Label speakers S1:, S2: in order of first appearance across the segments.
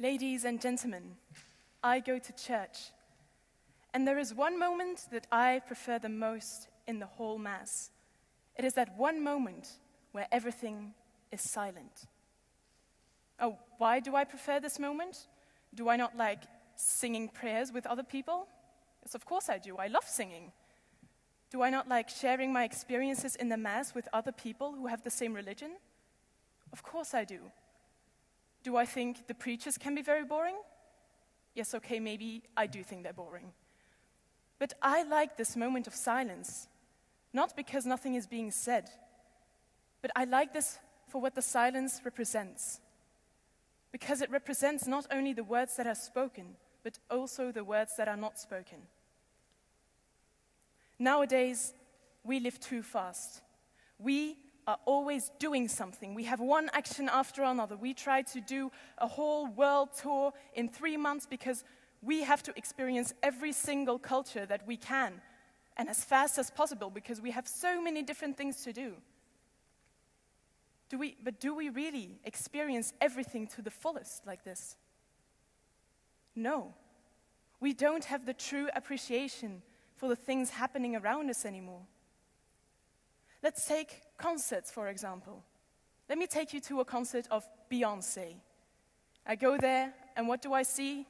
S1: Ladies and gentlemen, I go to church, and there is one moment that I prefer the most in the whole Mass. It is that one moment where everything is silent. Oh, why do I prefer this moment? Do I not like singing prayers with other people? Yes, of course I do. I love singing. Do I not like sharing my experiences in the Mass with other people who have the same religion? Of course I do. Do I think the preachers can be very boring? Yes, okay, maybe I do think they're boring. But I like this moment of silence, not because nothing is being said, but I like this for what the silence represents. Because it represents not only the words that are spoken, but also the words that are not spoken. Nowadays, we live too fast. We are always doing something. We have one action after another. We try to do a whole world tour in three months because we have to experience every single culture that we can and as fast as possible because we have so many different things to do. Do we, but do we really experience everything to the fullest like this? No. We don't have the true appreciation for the things happening around us anymore. Let's take concerts, for example. Let me take you to a concert of Beyonce. I go there, and what do I see?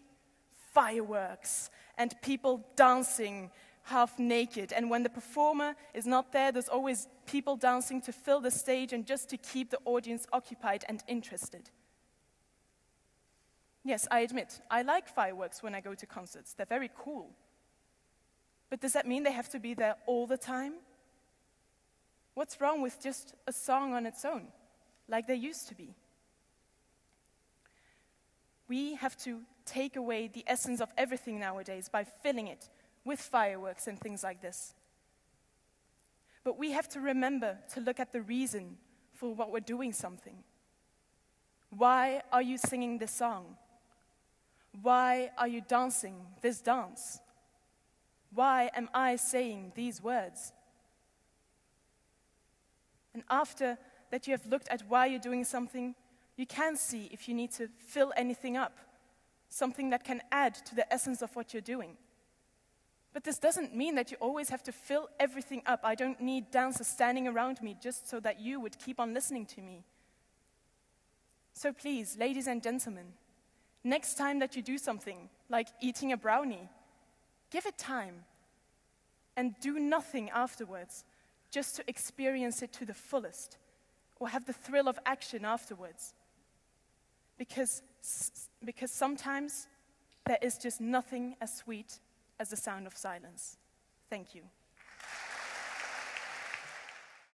S1: Fireworks and people dancing half naked. And when the performer is not there, there's always people dancing to fill the stage and just to keep the audience occupied and interested. Yes, I admit, I like fireworks when I go to concerts. They're very cool. But does that mean they have to be there all the time? What's wrong with just a song on its own, like there used to be? We have to take away the essence of everything nowadays by filling it with fireworks and things like this. But we have to remember to look at the reason for what we're doing something. Why are you singing this song? Why are you dancing this dance? Why am I saying these words? And after that you have looked at why you're doing something, you can see if you need to fill anything up, something that can add to the essence of what you're doing. But this doesn't mean that you always have to fill everything up. I don't need dancers standing around me just so that you would keep on listening to me. So please, ladies and gentlemen, next time that you do something, like eating a brownie, give it time and do nothing afterwards, just to experience it to the fullest or have the thrill of action afterwards. Because, because sometimes there is just nothing as sweet as the sound of silence. Thank you.